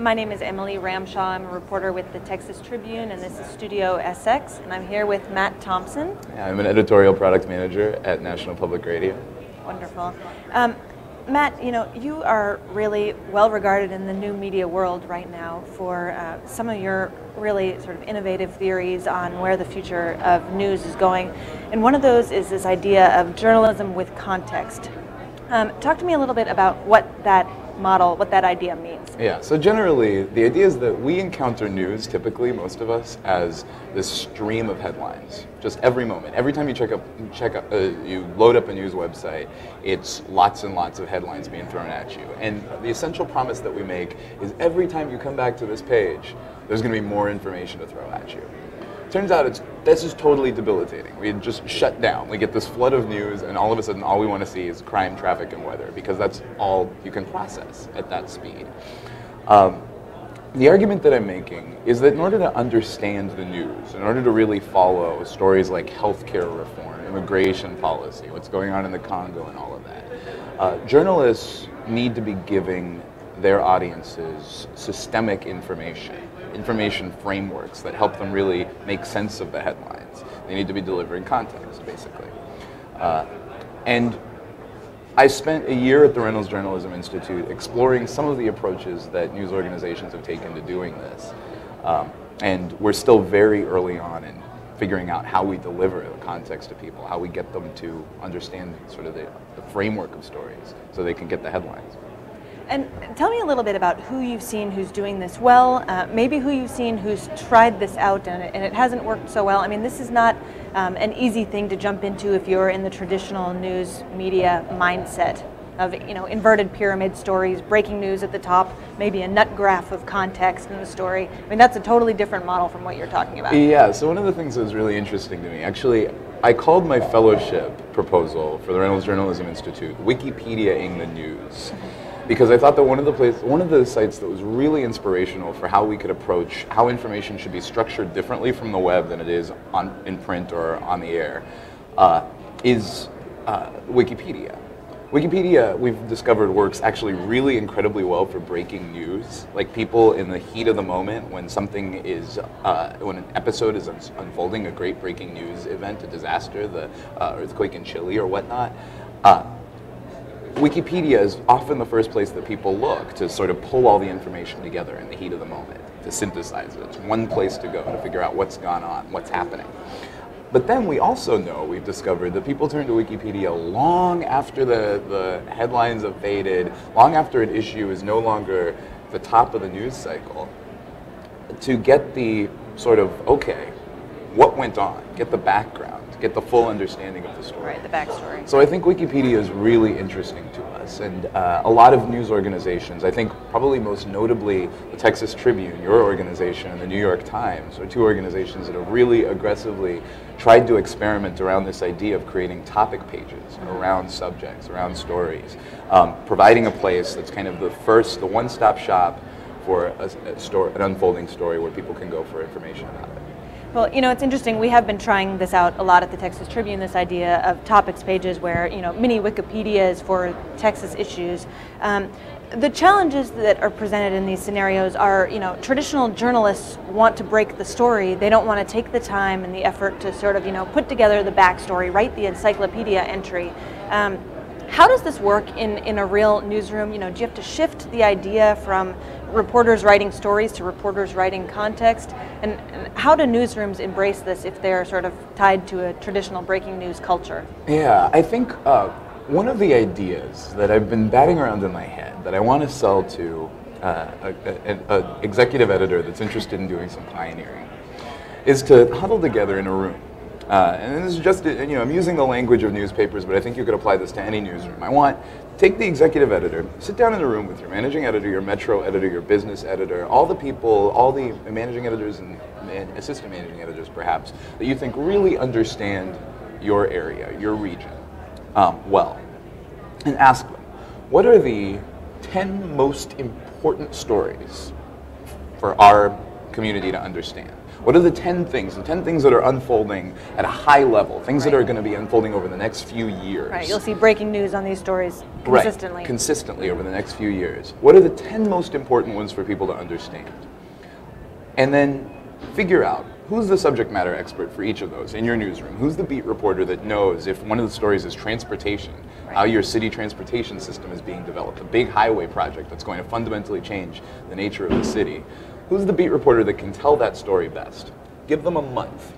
My name is Emily Ramshaw. I'm a reporter with the Texas Tribune, and this is Studio SX. And I'm here with Matt Thompson. I'm an editorial product manager at National Public Radio. Wonderful. Um, Matt, you know, you are really well regarded in the new media world right now for uh, some of your really sort of innovative theories on where the future of news is going. And one of those is this idea of journalism with context. Um, talk to me a little bit about what that model, what that idea means. Yeah, so generally, the idea is that we encounter news, typically, most of us, as this stream of headlines. Just every moment. Every time you check up, check up, uh, you load up a news website, it's lots and lots of headlines being thrown at you. And the essential promise that we make is every time you come back to this page, there's going to be more information to throw at you. Turns out it's this is totally debilitating. We just shut down. We get this flood of news, and all of a sudden, all we want to see is crime, traffic, and weather because that's all you can process at that speed. Um, the argument that I'm making is that in order to understand the news, in order to really follow stories like healthcare reform, immigration policy, what's going on in the Congo, and all of that, uh, journalists need to be giving their audiences systemic information information frameworks that help them really make sense of the headlines. They need to be delivering context, basically. Uh, and I spent a year at the Reynolds Journalism Institute exploring some of the approaches that news organizations have taken to doing this. Um, and we're still very early on in figuring out how we deliver the context to people, how we get them to understand sort of the, the framework of stories so they can get the headlines. And tell me a little bit about who you've seen who's doing this well, uh, maybe who you've seen who's tried this out and it, and it hasn't worked so well. I mean, this is not um, an easy thing to jump into if you're in the traditional news media mindset of you know inverted pyramid stories, breaking news at the top, maybe a nut graph of context in the story. I mean, that's a totally different model from what you're talking about. Yeah. So one of the things that was really interesting to me, actually, I called my fellowship proposal for the Reynolds Journalism Institute Wikipedia-ing the news because I thought that one of the place, one of the sites that was really inspirational for how we could approach how information should be structured differently from the web than it is on in print or on the air uh, is uh, Wikipedia. Wikipedia, we've discovered, works actually really incredibly well for breaking news. Like people in the heat of the moment, when something is, uh, when an episode is unfolding, a great breaking news event, a disaster, the uh, earthquake in Chile or whatnot. Wikipedia is often the first place that people look to sort of pull all the information together in the heat of the moment, to synthesize it. It's one place to go to figure out what's gone on, what's happening. But then we also know, we've discovered, that people turn to Wikipedia long after the, the headlines have faded, long after an issue is no longer the top of the news cycle, to get the sort of, okay, what went on, get the background get the full understanding of the story. Right, the backstory. So I think Wikipedia is really interesting to us, and uh, a lot of news organizations, I think probably most notably the Texas Tribune, your organization, and the New York Times, are two organizations that have really aggressively tried to experiment around this idea of creating topic pages around subjects, around stories, um, providing a place that's kind of the first, the one-stop shop for a, a story, an unfolding story where people can go for information about it. Well, you know, it's interesting. We have been trying this out a lot at the Texas Tribune, this idea of topics pages where, you know, mini Wikipedias for Texas issues. Um, the challenges that are presented in these scenarios are, you know, traditional journalists want to break the story. They don't want to take the time and the effort to sort of, you know, put together the backstory, write the encyclopedia entry. Um, how does this work in, in a real newsroom? You know, do you have to shift the idea from reporters writing stories to reporters writing context? And, and, how do newsrooms embrace this if they're sort of tied to a traditional breaking news culture? Yeah, I think uh, one of the ideas that I've been batting around in my head that I want to sell to uh, an executive editor that's interested in doing some pioneering is to huddle together in a room uh, and this is just, you know, I'm using the language of newspapers, but I think you could apply this to any newsroom. I want, take the executive editor, sit down in a room with your managing editor, your metro editor, your business editor, all the people, all the managing editors and, and assistant managing editors perhaps, that you think really understand your area, your region um, well, and ask them, what are the 10 most important stories for our community to understand? What are the 10 things, the 10 things that are unfolding at a high level, things that are going to be unfolding over the next few years? Right, you'll see breaking news on these stories Right, consistently. consistently over the next few years. What are the 10 most important ones for people to understand? And then figure out who's the subject matter expert for each of those in your newsroom. Who's the beat reporter that knows if one of the stories is transportation, how your city transportation system is being developed, a big highway project that's going to fundamentally change the nature of the city. Who's the beat reporter that can tell that story best? Give them a month.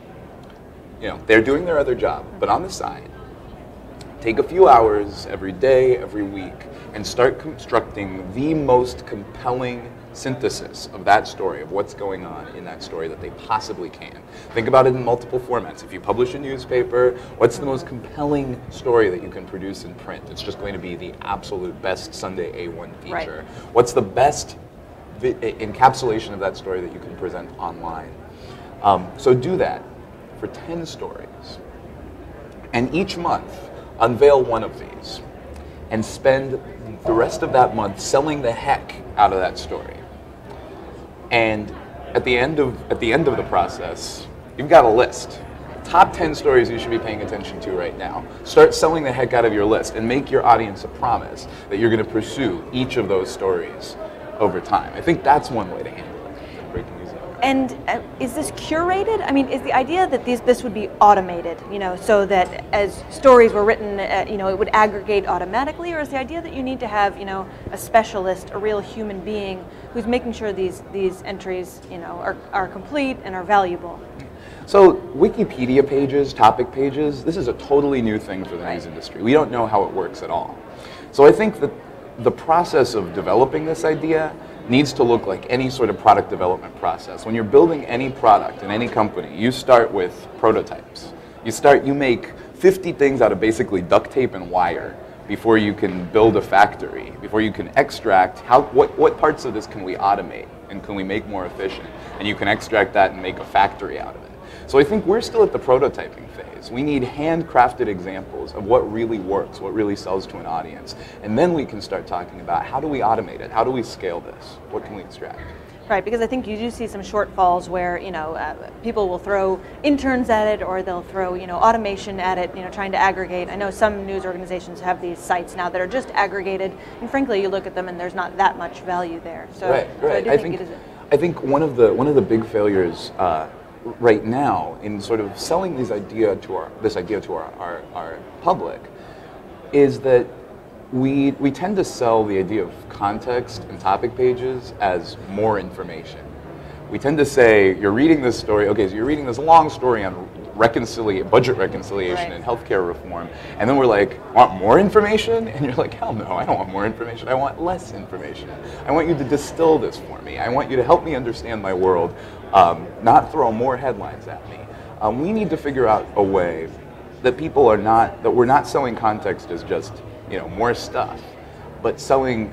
You know, they're doing their other job, but on the side, take a few hours every day, every week, and start constructing the most compelling synthesis of that story, of what's going on in that story that they possibly can. Think about it in multiple formats. If you publish a newspaper, what's the most compelling story that you can produce in print? It's just going to be the absolute best Sunday A1 feature. Right. What's the best encapsulation of that story that you can present online? Um, so do that for 10 stories. And each month, unveil one of these and spend the rest of that month selling the heck out of that story. And at the end of at the end of the process, you've got a list. Top 10 stories you should be paying attention to right now. Start selling the heck out of your list and make your audience a promise that you're going to pursue each of those stories over time. I think that's one way to handle it. Breaking out. And uh, is this curated? I mean, is the idea that these this would be automated, you know, so that as stories were written, uh, you know, it would aggregate automatically, or is the idea that you need to have, you know, a specialist, a real human being who's making sure these these entries, you know, are, are complete and are valuable? So Wikipedia pages, topic pages, this is a totally new thing for the news industry. We don't know how it works at all. So I think that the process of developing this idea needs to look like any sort of product development process. When you're building any product in any company, you start with prototypes. You start, you make 50 things out of basically duct tape and wire before you can build a factory, before you can extract how, what, what parts of this can we automate and can we make more efficient? And you can extract that and make a factory out of it. So I think we're still at the prototyping phase. We need handcrafted examples of what really works, what really sells to an audience. And then we can start talking about how do we automate it? How do we scale this? What can we extract? Right, because I think you do see some shortfalls where you know uh, people will throw interns at it, or they'll throw you know automation at it, you know, trying to aggregate. I know some news organizations have these sites now that are just aggregated, and frankly, you look at them and there's not that much value there. So, right, so I do I think, think, it is. I think one of the one of the big failures uh, right now in sort of selling this idea to our this idea to our, our, our public is that we we tend to sell the idea of context and topic pages as more information. We tend to say you're reading this story. Okay, so you're reading this long story on reconciliation, budget reconciliation, Right. and healthcare reform, and then we're like, want more information? And you're like, hell no, I don't want more information. I want less information. I want you to distill this for me. I want you to help me understand my world, um, not throw more headlines at me. Um, we need to figure out a way that people are not that we're not selling context as just you know more stuff, but selling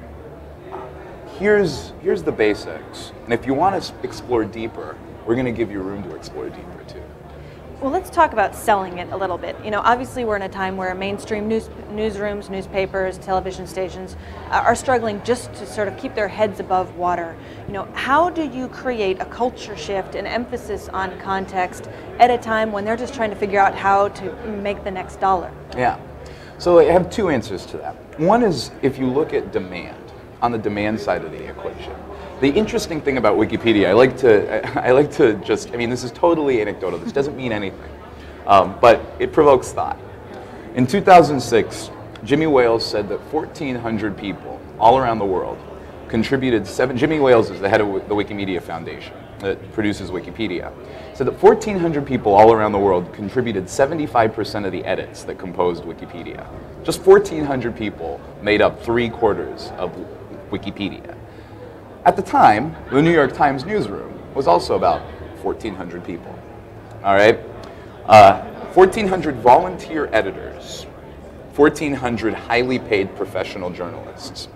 here's here's the basics, and if you want to explore deeper, we're going to give you room to explore deeper too. Well, let's talk about selling it a little bit. You know, obviously we're in a time where mainstream news, newsrooms, newspapers, television stations uh, are struggling just to sort of keep their heads above water. You know, how do you create a culture shift and emphasis on context at a time when they're just trying to figure out how to make the next dollar? Yeah. So I have two answers to that. One is if you look at demand, on the demand side of the equation. The interesting thing about Wikipedia, I like to, I like to just, I mean, this is totally anecdotal. This doesn't mean anything, um, but it provokes thought. In 2006, Jimmy Wales said that 1,400 people all around the world contributed seven. Jimmy Wales is the head of the Wikimedia Foundation that produces Wikipedia. Said that 1,400 people all around the world contributed 75% of the edits that composed Wikipedia. Just 1,400 people made up three quarters of Wikipedia. At the time, the New York Times newsroom was also about 1,400 people. All right? Uh, 1,400 volunteer editors, 1,400 highly paid professional journalists.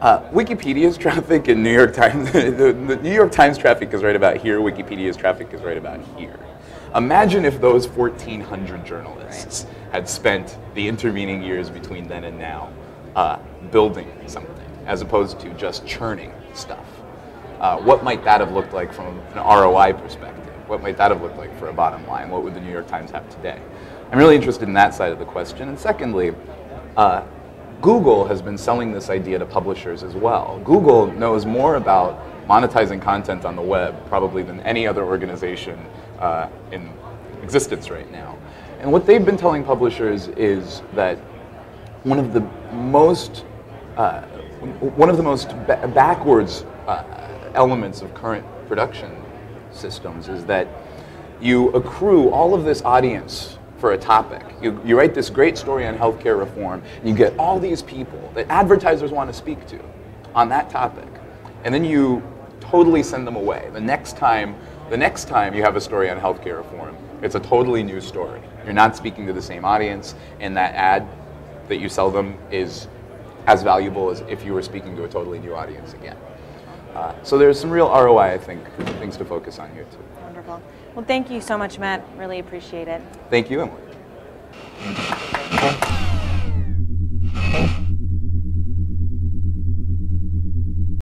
Uh, Wikipedia's traffic and New York Times, the, the New York Times traffic is right about here, Wikipedia's traffic is right about here. Imagine if those 1,400 journalists had spent the intervening years between then and now uh, building something, as opposed to just churning stuff. uh, what might that have looked like from an ROI perspective? What might that have looked like for a bottom line? What would the New York Times have today? I'm really interested in that side of the question. And secondly, uh, Google has been selling this idea to publishers as well. Google knows more about monetizing content on the web probably than any other organization uh, in existence right now. And what they've been telling publishers is that one of the most uh, one of the most ba backwards uh, elements of current production systems is that you accrue all of this audience for a topic. You, you write this great story on healthcare reform, and you get all these people that advertisers want to speak to on that topic, and then you totally send them away. The next time, the next time you have a story on healthcare reform, it's a totally new story. You're not speaking to the same audience, and that ad that you sell them is as valuable as if you were speaking to a totally new audience again. Uh, so there's some real ROI, I think, things to focus on here too. Wonderful. Well, thank you so much, Matt. Really appreciate it. Thank you, Emily.